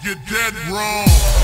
You're dead wrong.